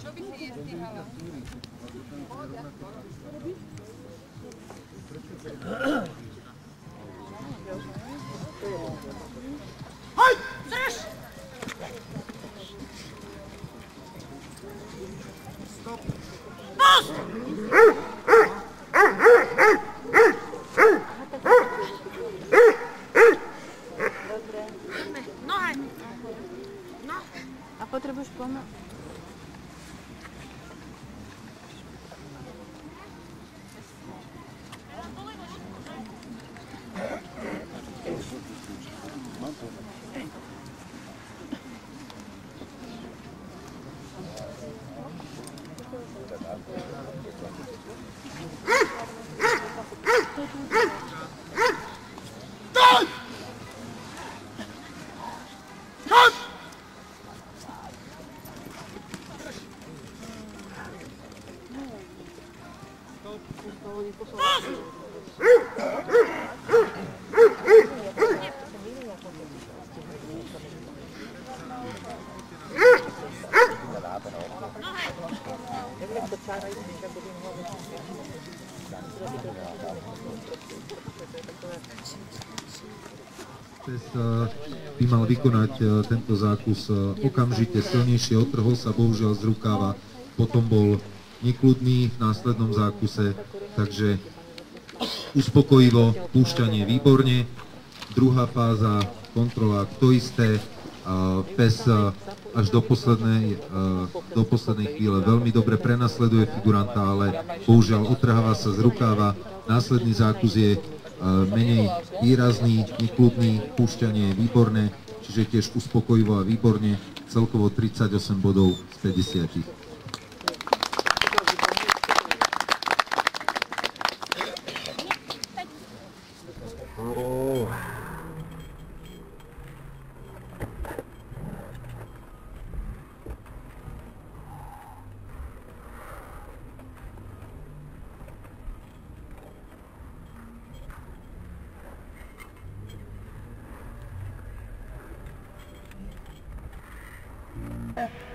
Čo by si nestihala? A No, a potreboš pomoć? By mal vykonať eh, tento zákus eh, okamžite silnejšie, otrhol sa bohužiaľ z rukáva, potom bol nekludný v následnom zákuse, takže uspokojivo, púšťanie výborne. Druhá fáza, kontrola to isté, pes až do poslednej, do poslednej chvíle veľmi dobre prenasleduje figuranta, ale bohužiaľ otrháva sa z rukáva. Následný zákus je menej výrazný, nekludný, púšťanie je výborné, čiže tiež uspokojivo a výborne, celkovo 38 bodov z 50. Oh. Yeah.